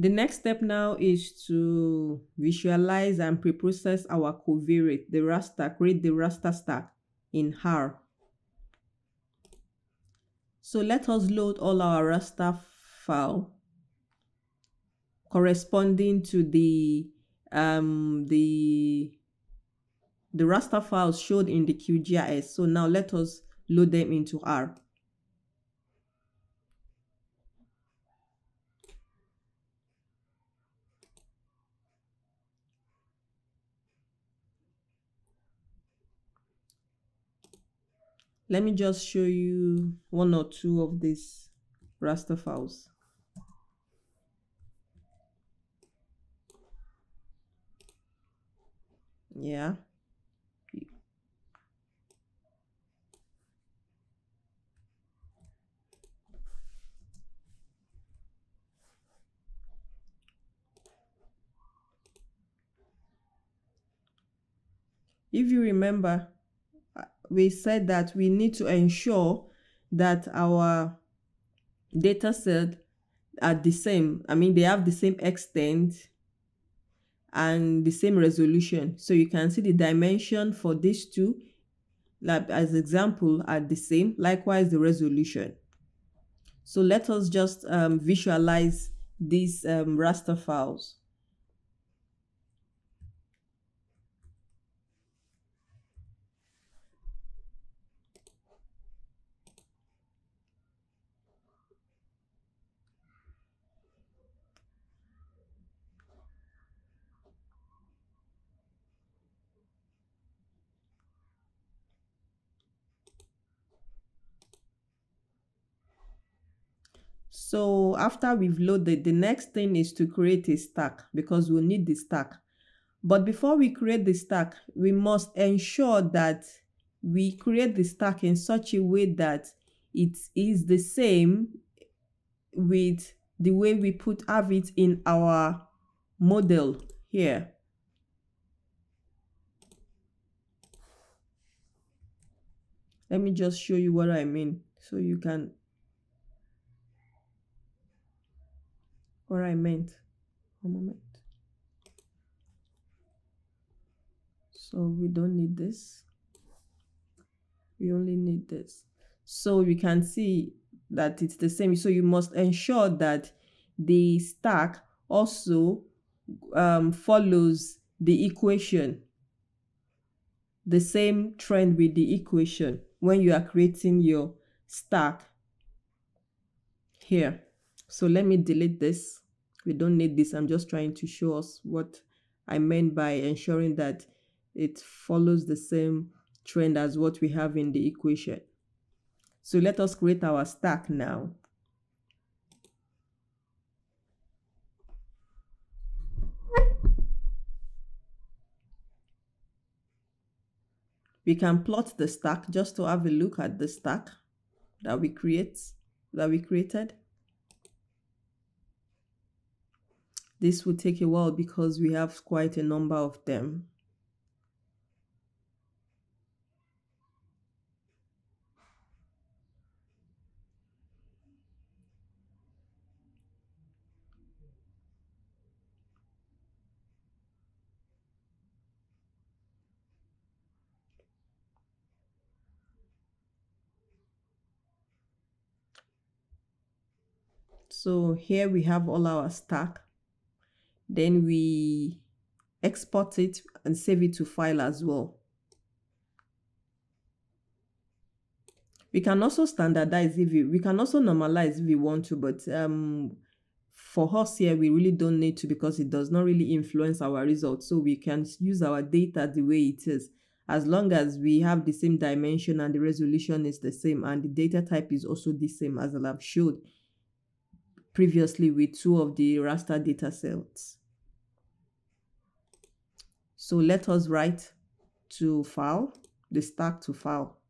The next step now is to visualize and preprocess our covariate, the raster, create the raster stack in R. So let us load all our raster file corresponding to the um the the raster files showed in the QGIS. So now let us load them into R. let me just show you one or two of these raster files yeah if you remember we said that we need to ensure that our data set are the same. I mean, they have the same extent and the same resolution. So you can see the dimension for these two, like as example, are the same. Likewise, the resolution. So let us just um, visualize these um, raster files. So after we've loaded, the next thing is to create a stack because we'll need the stack. But before we create the stack, we must ensure that we create the stack in such a way that it is the same with the way we put have it in our model here. Let me just show you what I mean so you can what I meant. a moment. So we don't need this. We only need this. So you can see that it's the same. So you must ensure that the stack also um, follows the equation, the same trend with the equation when you are creating your stack here. So let me delete this. We don't need this. I'm just trying to show us what I meant by ensuring that it follows the same trend as what we have in the equation. So let us create our stack now. We can plot the stack just to have a look at the stack that we create that we created. This will take a while because we have quite a number of them. So here we have all our stack then we export it and save it to file as well. We can also standardize if we, we can also normalize if we want to, but um, for us here, we really don't need to because it does not really influence our results. So we can use our data the way it is as long as we have the same dimension and the resolution is the same and the data type is also the same as I've showed previously with two of the raster data sets. So let us write to file, the stack to file.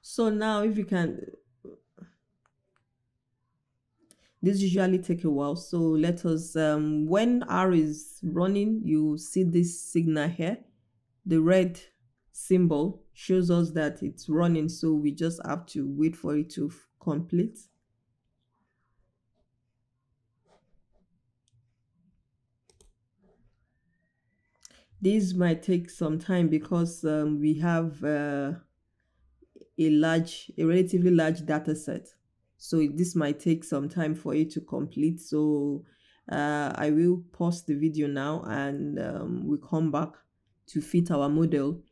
So now if you can, this usually take a while so let us um, when r is running you see this signal here the red symbol shows us that it's running so we just have to wait for it to complete. This might take some time because um, we have uh, a large a relatively large data set. So this might take some time for it to complete. So uh, I will pause the video now and um, we come back to fit our model